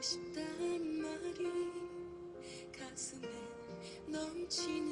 싶단 말이 가슴에 넘치는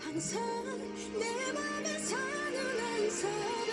항상 내 맘에 사는 한 사람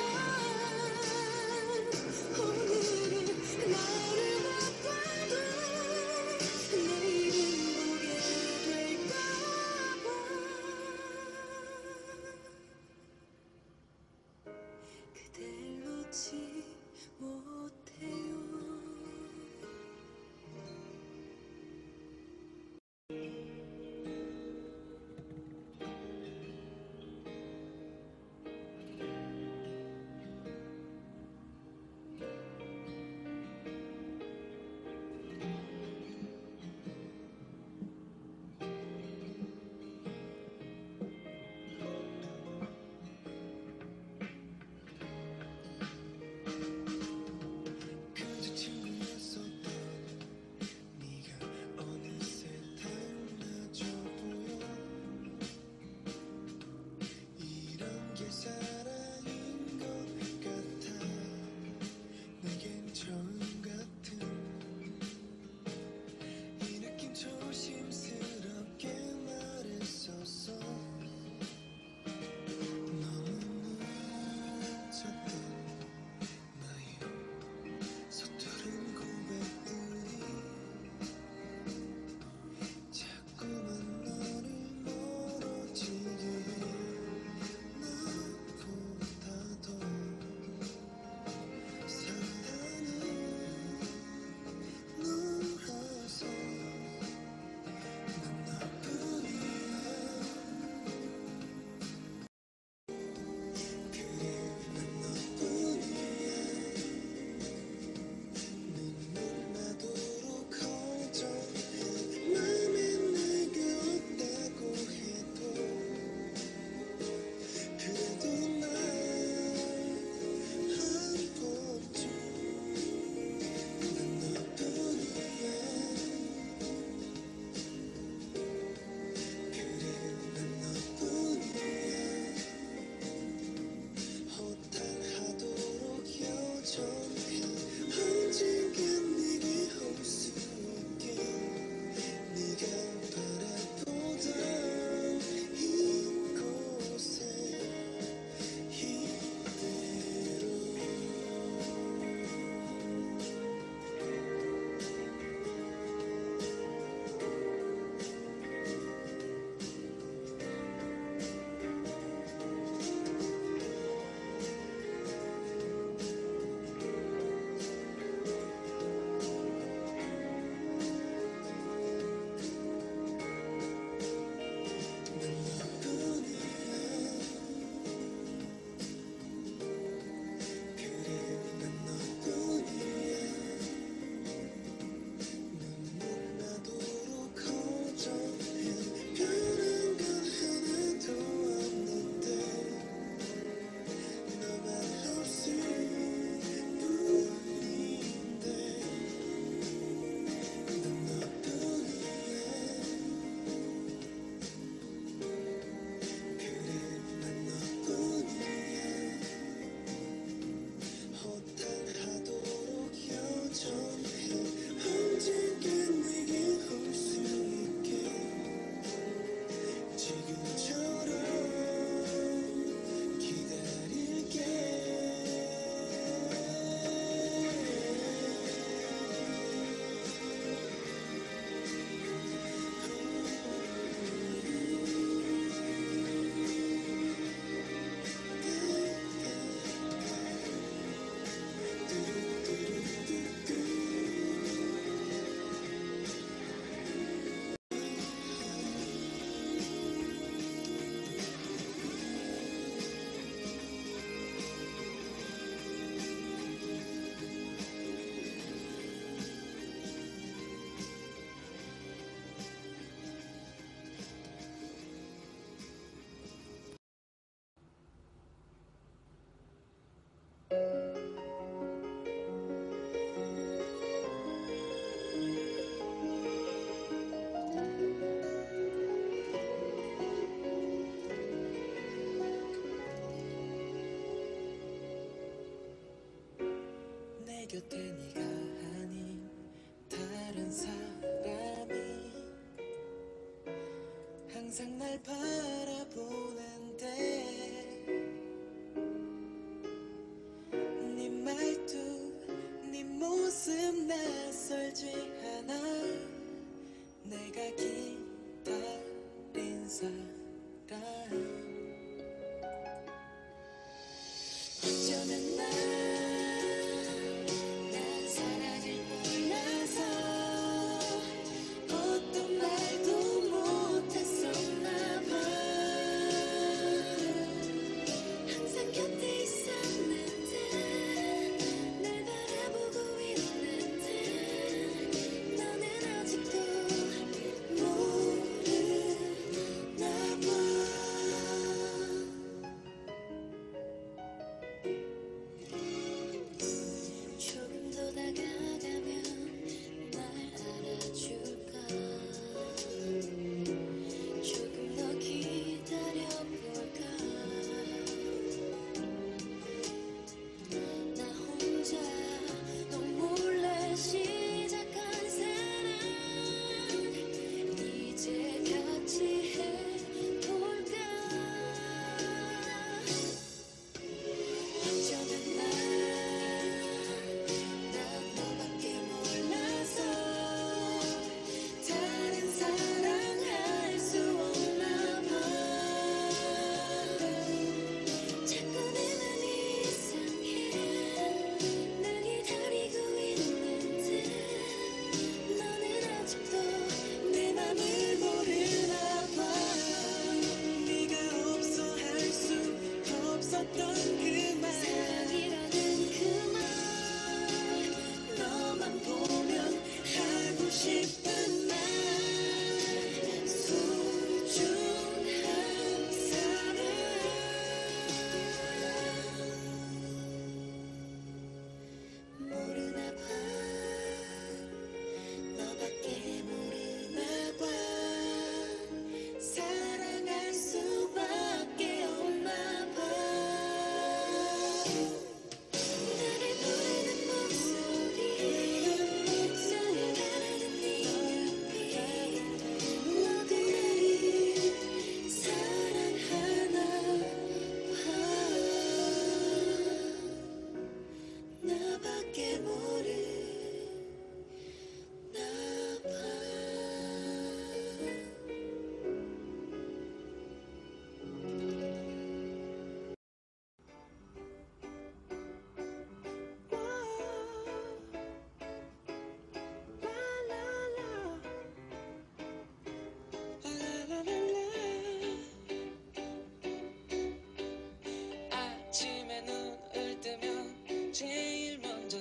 곁에 네가 아닌 다른 사람이 항상 날 바라보는데 네 말투 네 모습 낯설지 않아 내가 기다린 사람.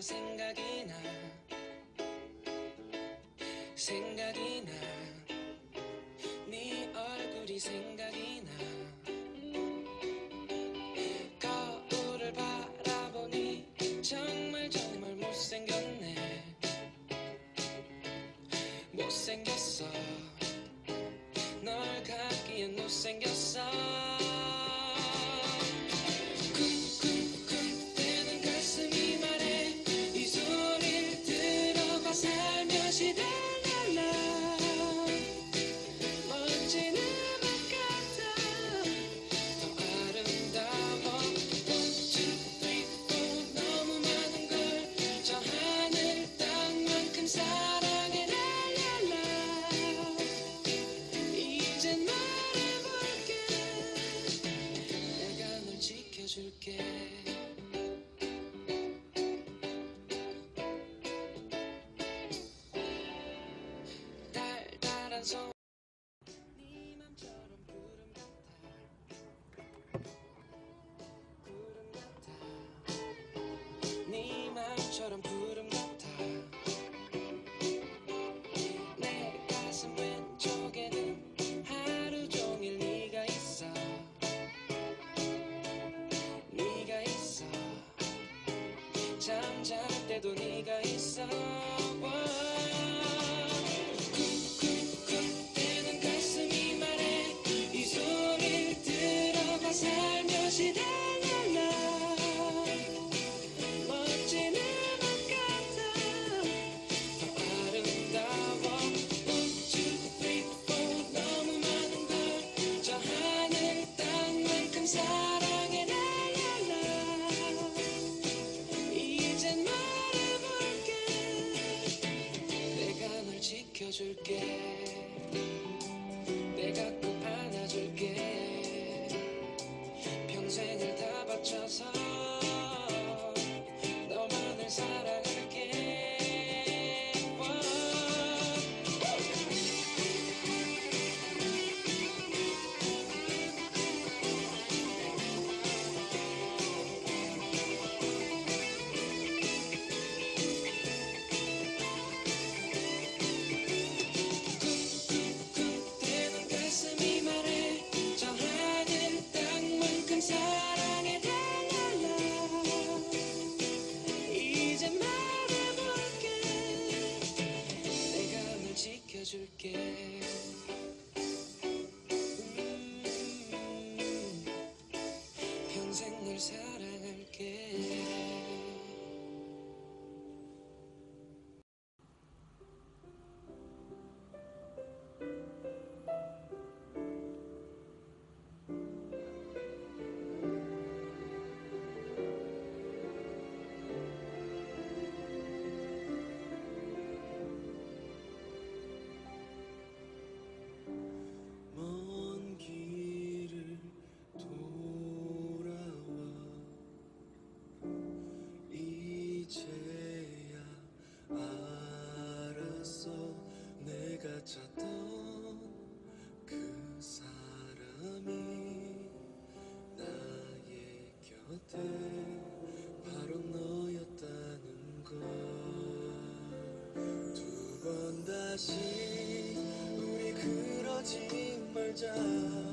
생각이 나. 생각이 나네 얼굴이 생각 안아줄게. 내가 꼭 안아줄게. 평생을 다 바쳐서 사랑할게. 다시 우리 그러지 말자.